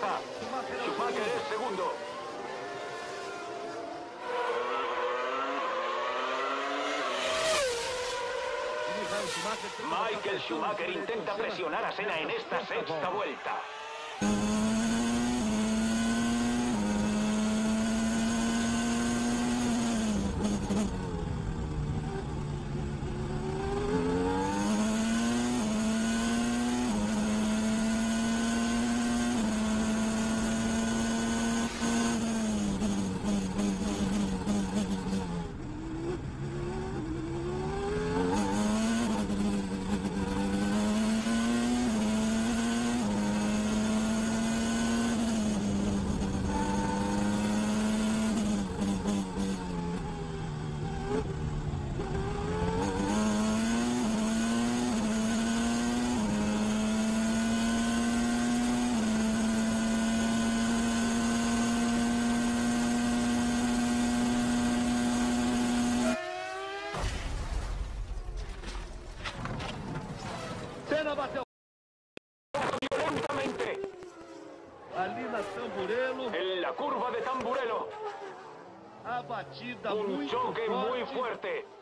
Schumacher es segundo. Michael Schumacher intenta presionar a Senna en esta sexta vuelta. Senna bateu Violentamente ali na Tamburello. en la curva de Tamburello. A batida Un muito choque muy forte. fuerte.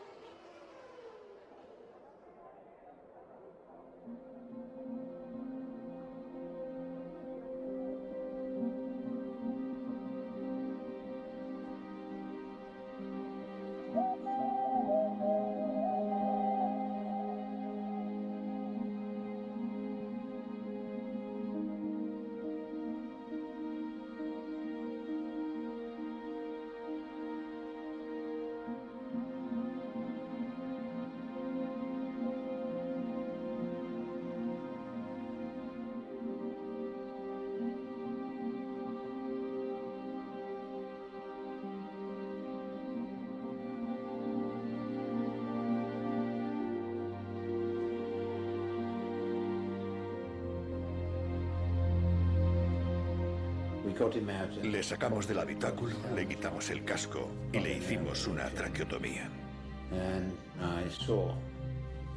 Le sacamos del habitáculo, le quitamos el casco y le hicimos una traqueotomía.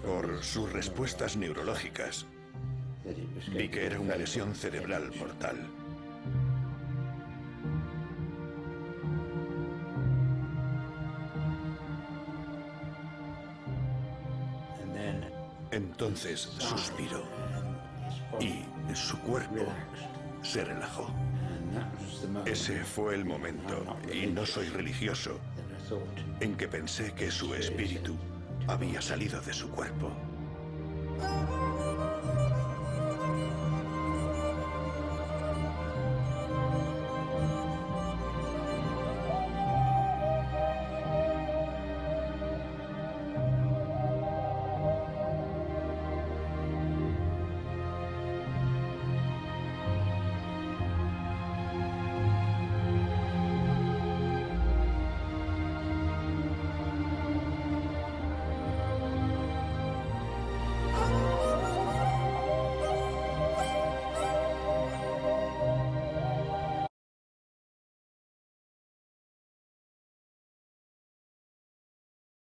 Por sus respuestas neurológicas, vi que era una lesión cerebral mortal. Entonces suspiró y su cuerpo se relajó. Ese fue el momento, y no soy religioso, en que pensé que su espíritu había salido de su cuerpo.